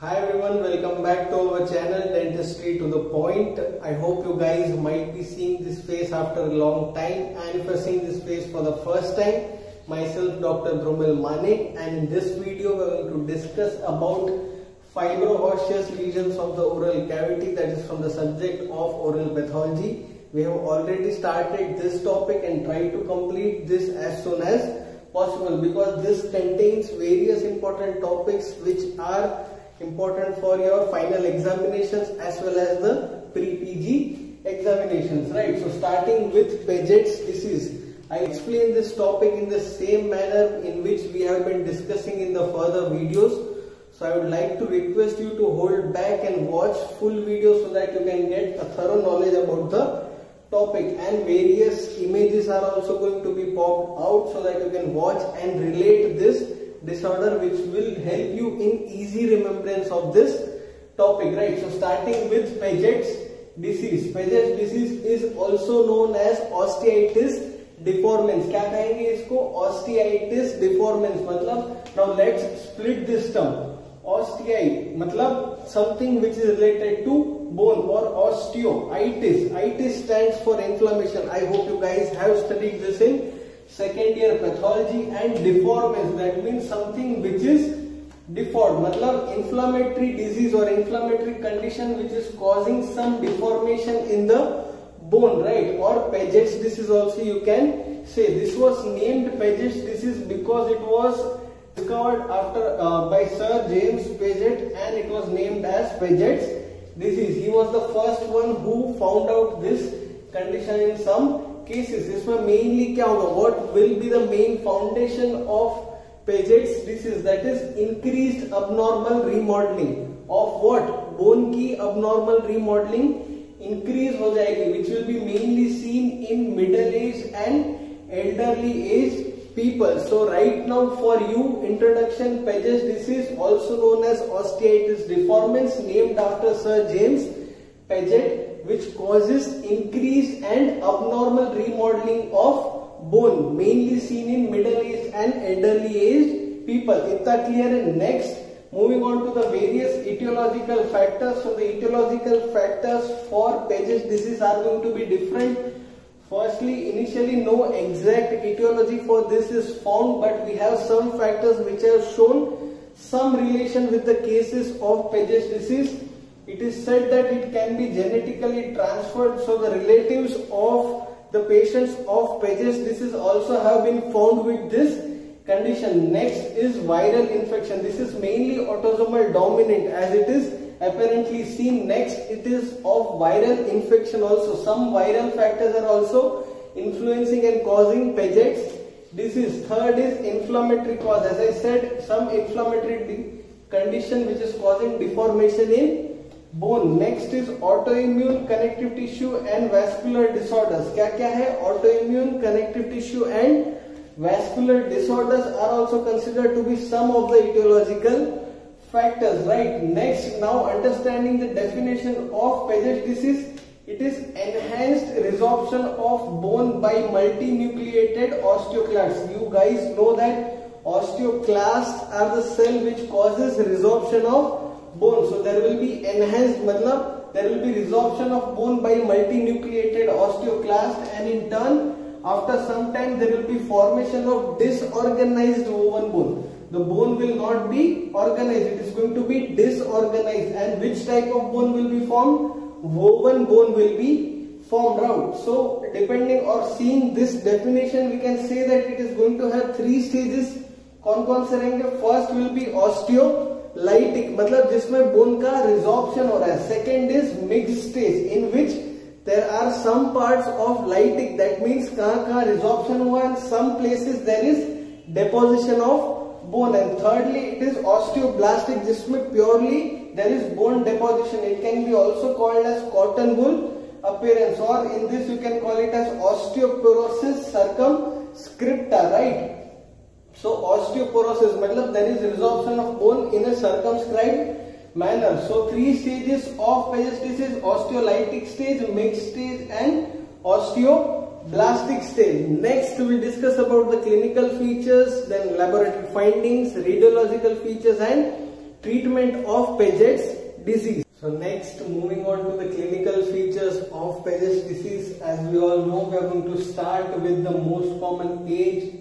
Hi everyone, welcome back to our channel Dentistry to the Point. I hope you guys might be seeing this face after a long time and if you're seeing this face for the first time, myself Dr. Dromil Manik and in this video we're going to discuss about fibro-osseous lesions of the oral cavity that is from the subject of oral pathology. We have already started this topic and try to complete this as soon as possible because this contains various important topics which are important for your final examinations as well as the pre-PG examinations, right? So starting with Paget's disease. I explain this topic in the same manner in which we have been discussing in the further videos. So I would like to request you to hold back and watch full video so that you can get a thorough knowledge about the topic and various images are also going to be popped out so that you can watch and relate this disorder which will help you in easy remembrance of this topic right so starting with Paget's disease Paget's disease is also known as osteitis deformans क्या कहेंगे इसको osteitis deformans मतलब now let's split this term ostei मतलब something which is related to bone or osteoitis itis stands for inflammation i hope you guys have studied this in second year pathology and deformans that means something which is deformed. Matlab inflammatory disease or inflammatory condition which is causing some deformation in the bone right? Or Paget's disease also you can say. This was named Paget's disease because it was discovered after uh, by Sir James Paget and it was named as Paget's disease. He was the first one who found out this condition in some cases इसमें mainly क्या होगा what will be the main foundation of Paget's disease that is increase abnormal remodelling of what bone की abnormal remodelling increase हो जाएगी which will be mainly seen in middle age and elderly age people so right now for you introduction Paget's this is also known as osteitis deformans named after sir James Paget which causes increased and abnormal remodeling of bone mainly seen in middle aged and elderly aged people. Itna clear and next moving on to the various etiological factors. So the etiological factors for Paget's disease are going to be different. Firstly, initially no exact etiology for this is found but we have some factors which have shown some relation with the cases of Paget's disease it is said that it can be genetically transferred so the relatives of the patients of Paget's disease also have been found with this condition. Next is viral infection. This is mainly autosomal dominant as it is apparently seen. Next it is of viral infection also. Some viral factors are also influencing and causing Paget's disease. Third is inflammatory cause. As I said, some inflammatory condition which is causing deformation in bone next is autoimmune connective tissue and vascular disorders क्या क्या है autoimmune connective tissue and vascular disorders are also considered to be some of the etiological factors right next now understanding the definition of Paget's disease it is enhanced resorption of bone by multinucleated osteoclasts you guys know that osteoclasts are the cell which causes resorption of bone. So there will be enhanced matlab there will be resorption of bone by multinucleated osteoclast and in turn after some time there will be formation of disorganized woven bone. The bone will not be organized, it is going to be disorganized and which type of bone will be formed? Woven bone will be formed out. So depending or seeing this definition we can say that it is going to have three stages. कौन कौन से रहेंगे first will be osteolytic मतलब जिसमें bone का resorption हो रहा है। Second is mixed stage in which there are some part of lytic that means कहाँ कहाँ रिजॉर्प्शन हुआ and some places there is deposition of bone and thirdly it is osteoblastic जिसमें purely there is bone deposition it can be also called as cotton wool appearance और in this you can call it as osteoporosis circumscripta right? So osteoporosis matlab there is resorption of bone in a circumscribed manner. So three stages of Paget's osteolytic stage, mixed stage, and osteoblastic stage. Next we will discuss about the clinical features, then laboratory findings, radiological features, and treatment of Paget's disease. So next moving on to the clinical features of Paget's disease as we all know we are going to start with the most common age,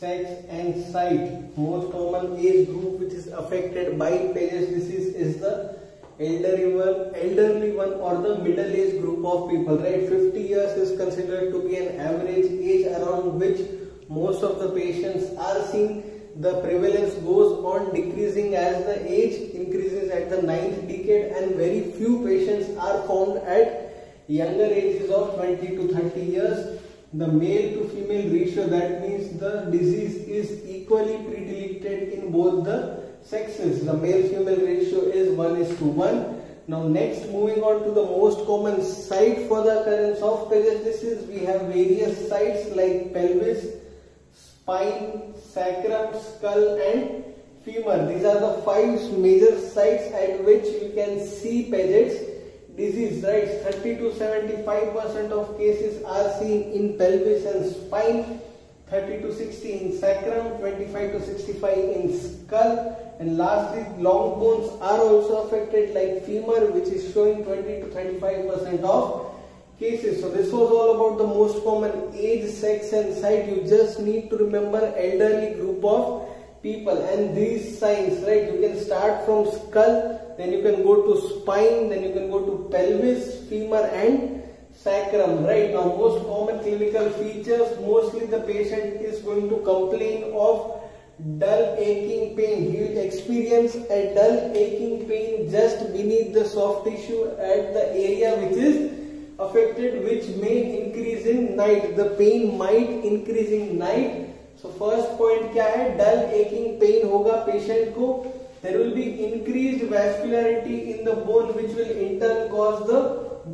sex and site. Most common age group which is affected by Paget's disease is the elderly one, elderly one or the middle age group of people, right? 50 years is considered to be an average age around which most of the patients are seen. The prevalence goes on decreasing as the age increases at the ninth decade and very few patients are found at younger ages of 20 to 30 years. The male to female ratio that means the disease is equally predilected in both the sexes. The male-female ratio is 1 is to 1. Now next moving on to the most common site for the occurrence of Paget's disease. We have various sites like pelvis, spine, sacrum, skull and femur. These are the five major sites at which you can see Paget's disease, right? 30 to 75% of cases are seen in pelvis and spine. 30 to 60 in sacrum, 25 to 65 in skull and lastly long bones are also affected like femur which is showing 20 to 35 percent of cases. So this was all about the most common age, sex and site. You just need to remember elderly group of people and these signs right you can start from skull then you can go to spine then you can go to pelvis femur and sacrum right now most common clinical features mostly the patient is going to complain of dull aching pain he will experience a dull aching pain just beneath the soft tissue at the area which is affected which may increase in night the pain might increase in night so first point kya hai dull aching pain hoga patient ko there will be increased vascularity in the bone which will in turn cause the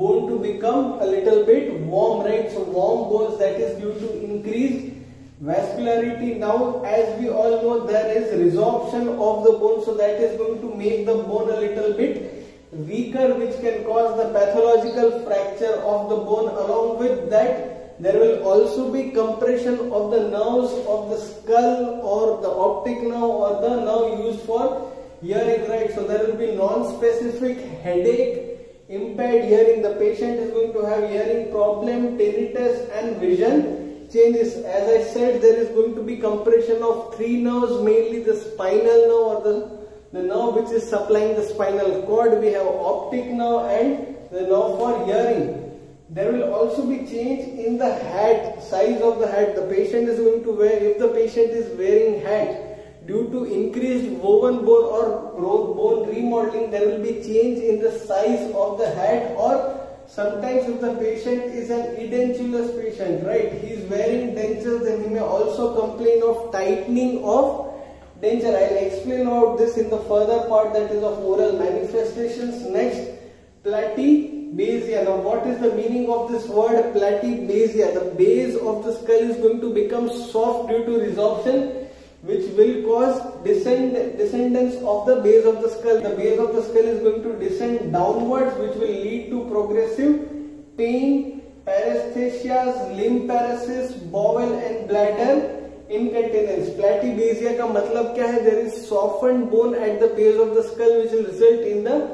bone to become a little bit warm, right? So warm bones that is due to increased vascularity. Now as we all know there is resorption of the bone so that is going to make the bone a little bit weaker which can cause the pathological fracture of the bone along with that there will also be compression of the nerves of the skull or the optic nerve or the nerve used for hearing right so there will be non-specific headache impaired hearing. The patient is going to have hearing problem tinnitus and vision changes. As i said there is going to be compression of three nerves mainly the spinal nerve or the the nerve which is supplying the spinal cord. We have optic nerve and the nerve for hearing. There will also be change in the hat size of the hat the patient is going to wear if the patient is wearing hat due to increased woven bone or growth bone remodeling there will be change in the size of the head or sometimes if the patient is an edentulous patient right? He is wearing dentures then he may also complain of tightening of denture. I'll explain about this in the further part that is of oral manifestations. Next platybasia now what is the meaning of this word platybasia the base of the skull is going to become soft due to resorption which will cause descend, descendants of the base of the skull. The base of the skull is going to descend downwards which will lead to progressive pain, paresthesias, limb paralysis, bowel and bladder incontinence. Platybasia का मतलब क्या है? There is softened bone at the base of the skull which will result in the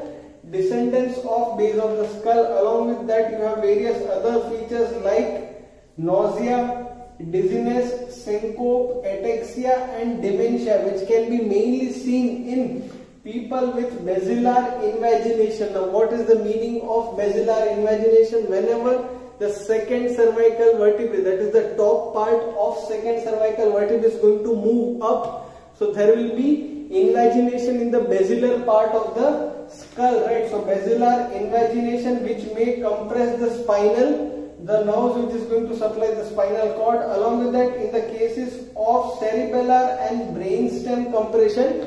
descendants of base of the skull. Along with that you have various other features like nausea, dizziness, syncope, ataxia and dementia which can be mainly seen in people with basilar invagination. Now what is the meaning of basilar invagination? Whenever the second cervical vertebrae that is the top part of second cervical vertebrae is going to move up. So there will be invagination in the basilar part of the skull right. So basilar invagination which may compress the spinal the nerves which is going to supply the spinal cord. Along with that, in the cases of cerebellar and brainstem compression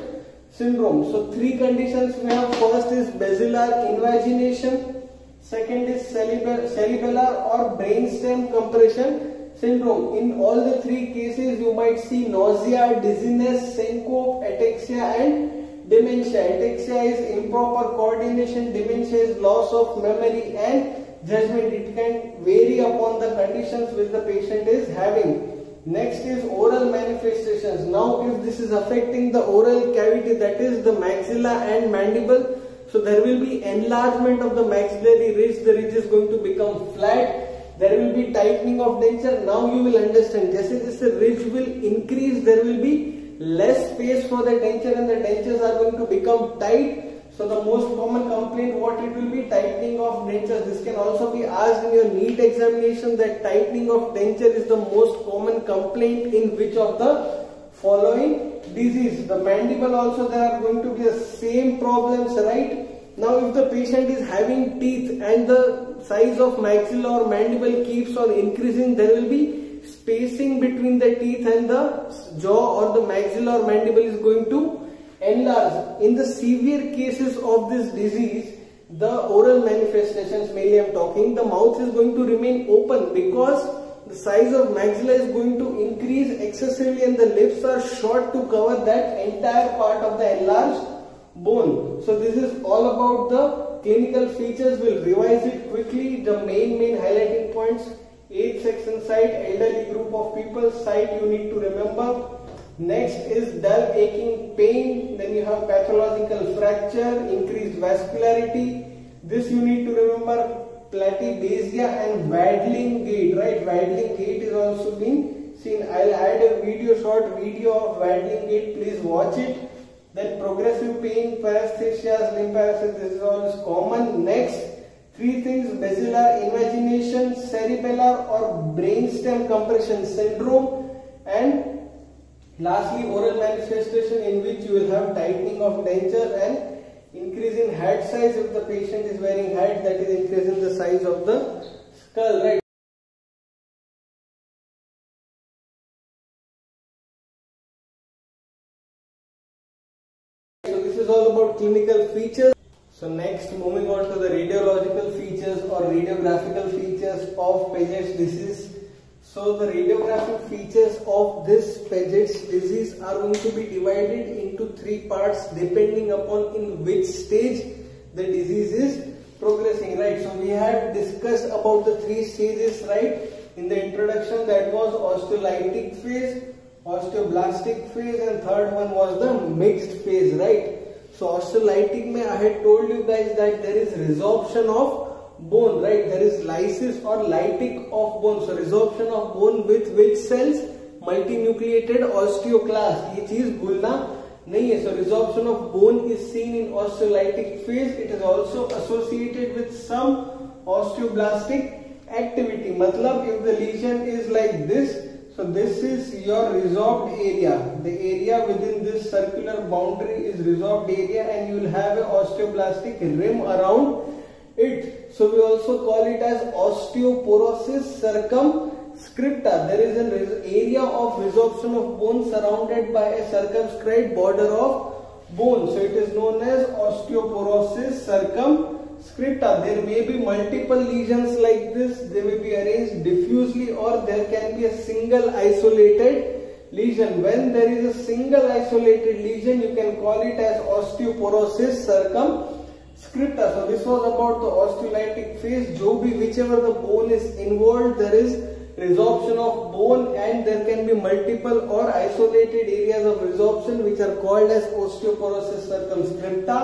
syndrome. So three conditions we have. First is basilar invagination. Second is cerebellar or brainstem compression syndrome. In all the three cases, you might see nausea, dizziness, syncope, ataxia and dementia. Ataxia is improper coordination, dementia is loss of memory and judgment it can vary upon the conditions which the patient is having Next is oral manifestations. Now if this is affecting the oral cavity that is the maxilla and mandible so there will be enlargement of the maxillary ridge. The ridge is going to become flat. There will be tightening of denture. Now you will understand. As the ridge will increase, there will be less space for the denture and the dentures are going to become tight. So the most common complaint what it will be tightening of dentures. This can also be asked in your NEET examination that tightening of denture is the most common complaint in which of the following disease. The mandible also there are going to be the same problems, right? Now if the patient is having teeth and the size of maxilla or mandible keeps on increasing, there will be spacing between the teeth and the jaw or the maxilla or mandible is going to enlarge. In the severe cases of this disease, the oral manifestations mainly I am talking, the mouth is going to remain open because the size of maxilla is going to increase excessively and the lips are short to cover that entire part of the enlarged bone. So this is all about the clinical features. We'll revise it quickly. The main main highlighting points. Age, section site, elderly group of people, site you need to remember. Next is dull aching pain. Then you have pathological fracture, increased vascularity. This you need to remember platybasia and waddling gait, right? Waddling gait is also being seen. I'll add a video, short video of waddling gait. Please watch it. Then progressive pain, paresthesias, lymphasis, this is all is common. Next, three things, basilar invagination, cerebellar or brainstem compression syndrome and lastly oral manifestation in which you will have tightening of dentures and increase in head size if the patient is wearing hat that is increasing the size of the skull right? So this is all about clinical features. So next moving on to the radiological features or radiographical features of Paget's disease so the radiographic features of this Paget's disease are going to be divided into three parts depending upon in which stage the disease is progressing, right? So we had discussed about the three stages, right? In the introduction that was osteolytic phase, osteoblastic phase and third one was the mixed phase, right? So osteolytic may I had told you guys that there is resorption of bone, right? There is lysis or lytic of bone. So resorption of bone with which cells? Multinucleated osteoclast. ये चीज़ भूलना नहीं है. So resorption of bone is seen in osteolytic phase. It is also associated with some osteoblastic activity. मतलब if the lesion is like this, so this is your resorbed area. The area within this circular boundary is resorbed area and you will have a osteoblastic rim around it. So we also call it as osteoporosis circumscripta. There is an area of resorption of bone surrounded by a circumscribed border of bone. So it is known as osteoporosis circumscripta. There may be multiple lesions like this. They may be arranged diffusely or there can be a single isolated lesion. When there is a single isolated lesion, you can call it as osteoporosis circumscripta scripta. Ah, so this was about the osteolytic phase. Jo bhi whichever the bone is involved, there is resorption of bone and there can be multiple or isolated areas of resorption which are called as osteoporosis circumscripta.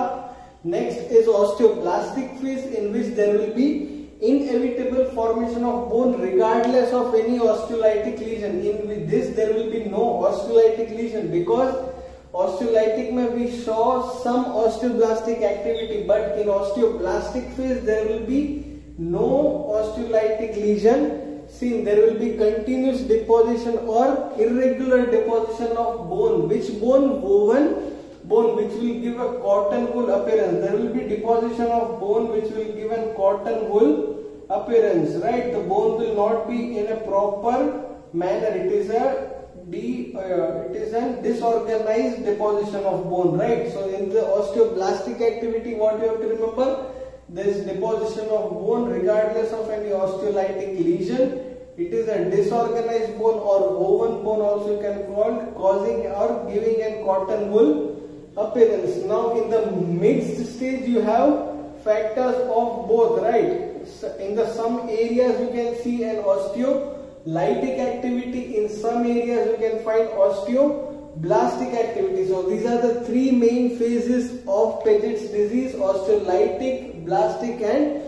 Next is osteoblastic phase in which there will be inevitable formation of bone regardless of any osteolytic lesion. In this there will be no osteolytic lesion because Osteolytic may we saw some osteoblastic activity but in osteoblastic phase there will be no osteolytic lesion seen. There will be continuous deposition or irregular deposition of bone. Which bone? Woven bone which will give a cotton wool appearance. There will be deposition of bone which will give a cotton wool appearance. Right? The bone will not be in a proper manner. It is a D, uh, it is a disorganized deposition of bone, right? So in the osteoblastic activity, what you have to remember, there is deposition of bone regardless of any osteolytic lesion. It is a disorganized bone or woven bone also you can call causing or giving a cotton wool appearance. Now in the mixed stage you have factors of both, right? In the some areas you can see an osteo lytic activity. In some areas you can find osteoblastic activity. So these are the three main phases of Paget's disease, osteolytic, blastic and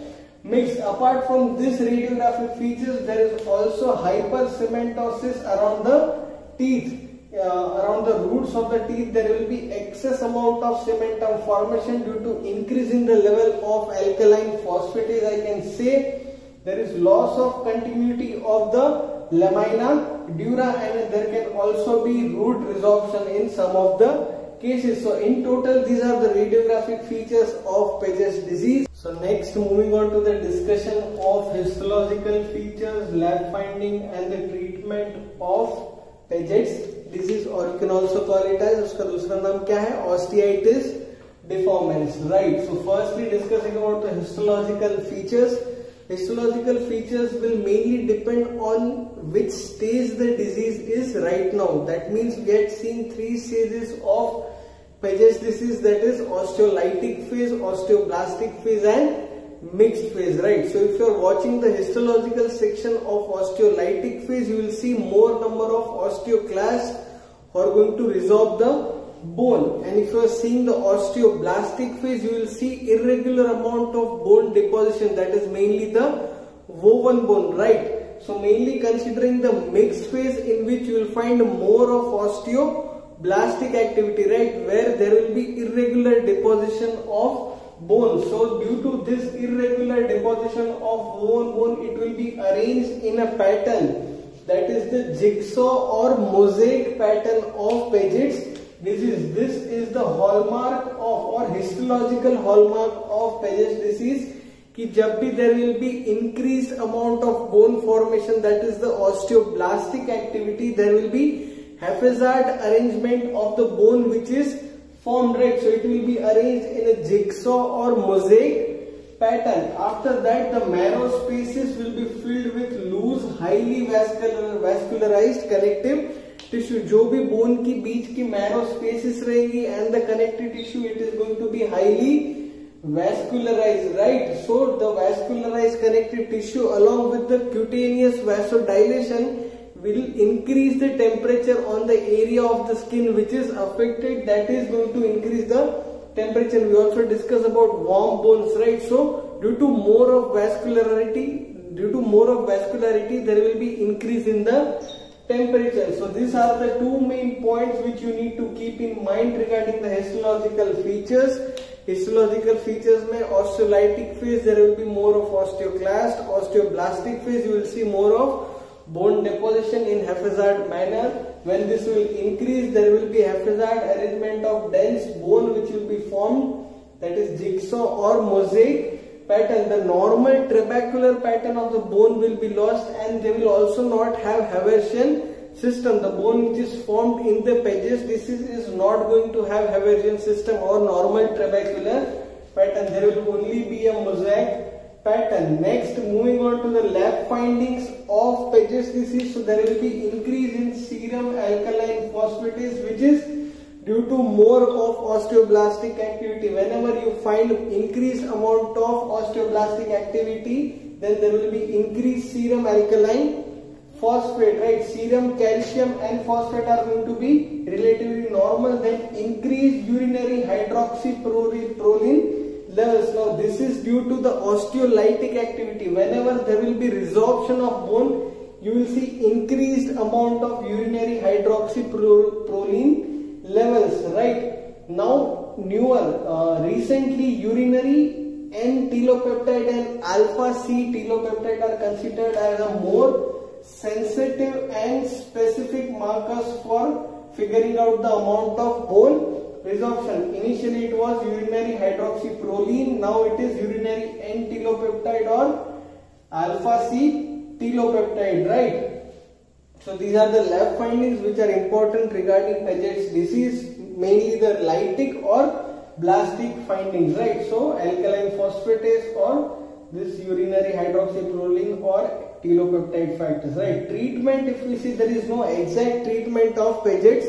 mixed. Apart from this radiographic features, there is also hypercementosis around the teeth. Uh, around the roots of the teeth there will be excess amount of cementum formation due to increase in the level of alkaline phosphatase I can say there is loss of continuity of the lamina dura and there can also be root resorption in some of the cases. So in total these are the radiographic features of Paget's disease. So next moving on to the discussion of histological features, lab finding and the treatment of Paget's disease. Or you can also call it as osteitis deformans. Right. So firstly discussing about the histological features histological features will mainly depend on which stage the disease is right now. That means we had seen three stages of Paget's disease that is osteolytic phase, osteoblastic phase and mixed phase, right? So if you are watching the histological section of osteolytic phase, you will see more number of osteoclasts who are going to resorb the bone. And if you are seeing the osteoblastic phase you will see irregular amount of bone deposition. That is mainly the woven bone right? So mainly considering the mixed phase in which you will find more of osteoblastic activity right? Where there will be irregular deposition of bone. So due to this irregular deposition of woven bone it will be arranged in a pattern. That is the jigsaw or mosaic pattern of Paget's this is this is the hallmark of or histological hallmark of Paget's disease कि जब भी there will be increased amount of bone formation that is the osteoblastic activity there will be haphazard arrangement of the bone which is formed right so it will be arranged in a jigsaw or mosaic pattern after that the marrow spaces will be filled with loose highly vascular vascularized connective tissue जो भी bone की बीच की marrow spaces रहेगी and the connective tissue it is going to be highly vascularized right so the vascularized connective tissue along with the cutaneous vasodilation will increase the temperature on the area of the skin which is affected that is going to increase the temperature we also discuss about warm bones right so due to more of vascularity due to more of vascularity there will be increase in the temperature. So these are the two main points which you need to keep in mind regarding the histological features. Histological features may osteolytic phase there will be more of osteoclast, osteoblastic phase you will see more of bone deposition in haphazard manner. When this will increase there will be haphazard arrangement of dense bone which will be formed that is jigsaw or mosaic pattern, the normal trabecular pattern of the bone will be lost and they will also not have Haversian system. The bone which is formed in the Paget's disease is not going to have Haversian system or normal trabecular pattern. There will only be a mosaic pattern. Next, moving on to the lab findings of Paget's disease. So there will be increase in serum alkaline phosphatase which is due to more of osteoblastic activity. Whenever you find increased amount of osteoblastic activity then there will be increased serum alkaline phosphate right? Serum calcium and phosphate are going to be relatively normal. Then increased urinary hydroxyproline levels. Now this is due to the osteolytic activity. Whenever there will be resorption of bone you will see increased amount of urinary hydroxyproline levels right now newer uh, recently urinary N telopeptide and alpha C telopeptide are considered as a more sensitive and specific markers for figuring out the amount of bone resorption. Initially it was urinary hydroxyproline, now it is urinary N telopeptide or alpha C telopeptide, right? So these are the lab findings which are important regarding Paget's disease, mainly the lytic or blastic findings, right? So alkaline phosphatase or this urinary hydroxyproline or telopeptide factors, right? Treatment, if we see there is no exact treatment of Paget's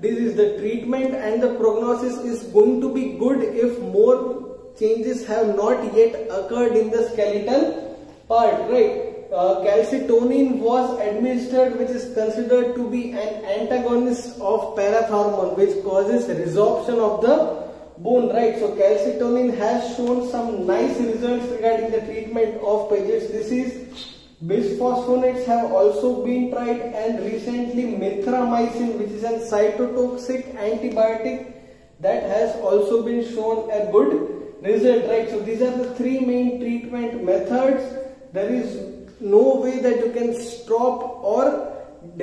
disease, the treatment and the prognosis is going to be good if more changes have not yet occurred in the skeletal part, right? Uh, calcitonin was administered which is considered to be an antagonist of parathormone which causes resorption of the bone right? So calcitonin has shown some nice results regarding the treatment of Paget's disease. Bisphosphonates have also been tried and recently mithramycin which is a cytotoxic antibiotic that has also been shown a good result right? So these are the three main treatment methods. There is no way that you can stop or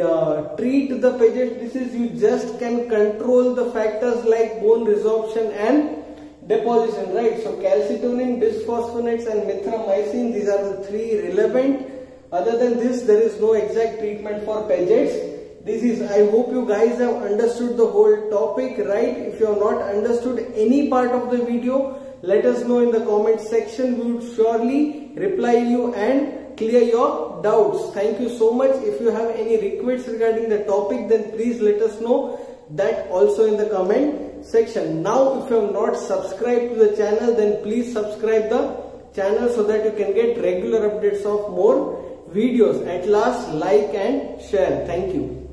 uh, treat the Paget disease. You just can control the factors like bone resorption and deposition right? So calcitonin bisphosphonates and mithramycin these are the three relevant. Other than this there is no exact treatment for Paget's disease. I hope you guys have understood the whole topic right? If you have not understood any part of the video let us know in the comment section. We would surely reply you and clear your doubts. Thank you so much. If you have any requests regarding the topic then please let us know that also in the comment section. Now if you have not subscribed to the channel then please subscribe the channel so that you can get regular updates of more videos. At last like and share. Thank you.